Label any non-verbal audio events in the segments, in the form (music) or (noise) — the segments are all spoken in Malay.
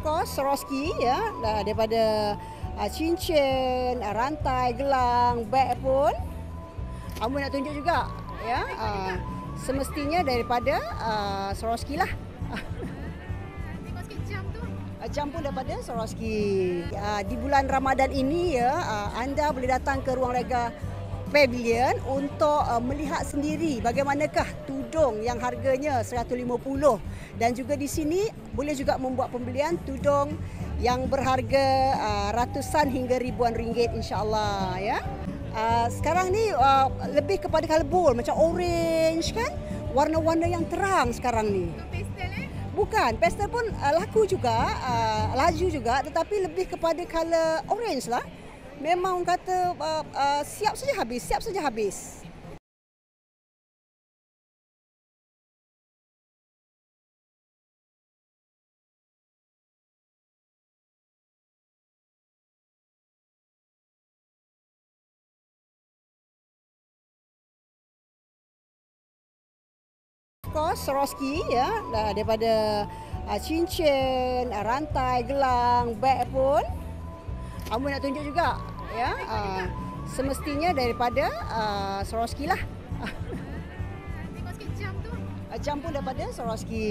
course Swarovski ya daripada uh, cincin, uh, rantai, gelang, beg pun. Kamu nak tunjuk juga ya. Uh, semestinya daripada uh, Swarovski lah. (laughs) Jam tu. Jam pun daripada Swarovski. Uh, di bulan Ramadan ini ya, uh, anda boleh datang ke ruang lega Pavilion untuk uh, melihat sendiri bagaimanakah tudung yang harganya 150 dan juga di sini boleh juga membuat pembelian tudung yang berharga uh, ratusan hingga ribuan ringgit insya-Allah ya. Uh, sekarang ni uh, lebih kepada bold macam orange kan? Warna-warna yang terang sekarang ni. Pastel eh. Bukan, pastel pun uh, laku juga, uh, laju juga tetapi lebih kepada color orange lah. Memang orang kata uh, uh, siap saja habis, siap saja habis. Swarovski ya daripada uh, cincin, uh, rantai, gelang, beg pun. Kamu nak tunjuk juga ya. Uh, semestinya daripada uh, Swarovski lah. (laughs) Uh, Jam pun daripada Swarovski.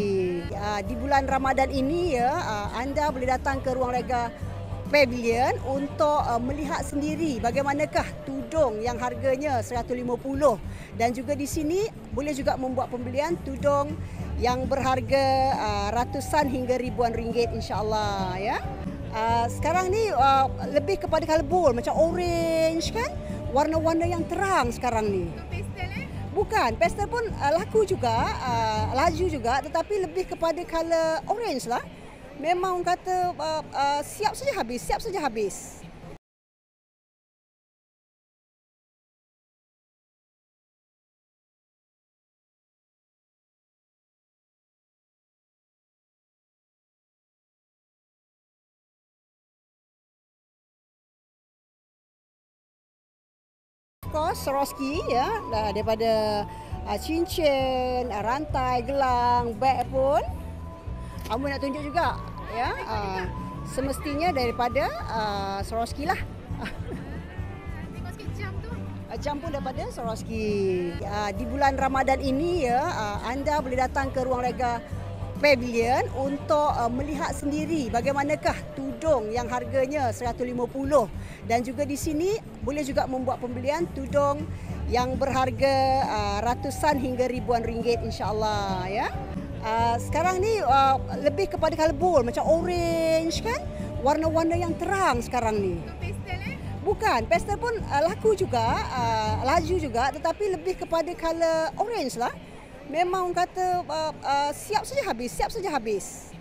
Uh, di bulan Ramadan ini ya, uh, anda boleh datang ke ruang lega Pavilion untuk uh, melihat sendiri bagaimanakah tudung yang harganya 150 dan juga di sini boleh juga membuat pembelian tudung yang berharga uh, ratusan hingga ribuan ringgit insya-Allah ya. Uh, sekarang ni uh, lebih kepada colour bold macam orange kan? Warna-warna yang terang sekarang ni. Pastel eh. Bukan, pastel pun uh, laku juga, uh, laju juga tetapi lebih kepada color orange lah. Memang kata uh, uh, siap saja habis, siap saja habis. Course, Swarovski ya daripada uh, cincin, uh, rantai, gelang, beg pun. Kamu nak tunjuk juga ya. Uh, semestinya daripada uh, Swarovski lah. (laughs) Jam pun daripada Swarovski. Uh, di bulan Ramadan ini ya, uh, anda boleh datang ke ruang lega Pavilion untuk uh, melihat sendiri bagaimanakah tudung yang harganya 150 dan juga di sini boleh juga membuat pembelian tudung yang berharga uh, ratusan hingga ribuan ringgit insya-Allah ya. Uh, sekarang ni uh, lebih kepada bold macam orange kan? Warna-warna yang terang sekarang ni. Pastel eh. Bukan, pastel pun uh, laku juga, uh, laju juga tetapi lebih kepada color orange lah. Memang kata uh, uh, siap saja habis, siap saja habis.